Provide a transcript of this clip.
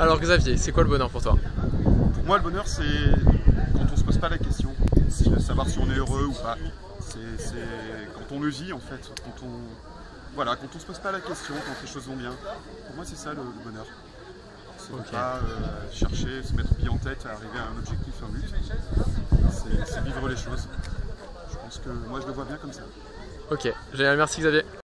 Alors Xavier, c'est quoi le bonheur pour toi Pour moi, le bonheur, c'est quand on se pose pas la question de savoir si on est heureux ou pas. C'est quand on le vit en fait, quand on voilà, quand on se pose pas la question, quand les choses vont bien. Pour moi, c'est ça le, bonheur. C'est pas euh, chercher, se mettre bien en tête, arriver à un objectif, un but. C'est vivre les choses. Je pense que moi, je le vois bien comme ça. Ok, génial, merci Xavier.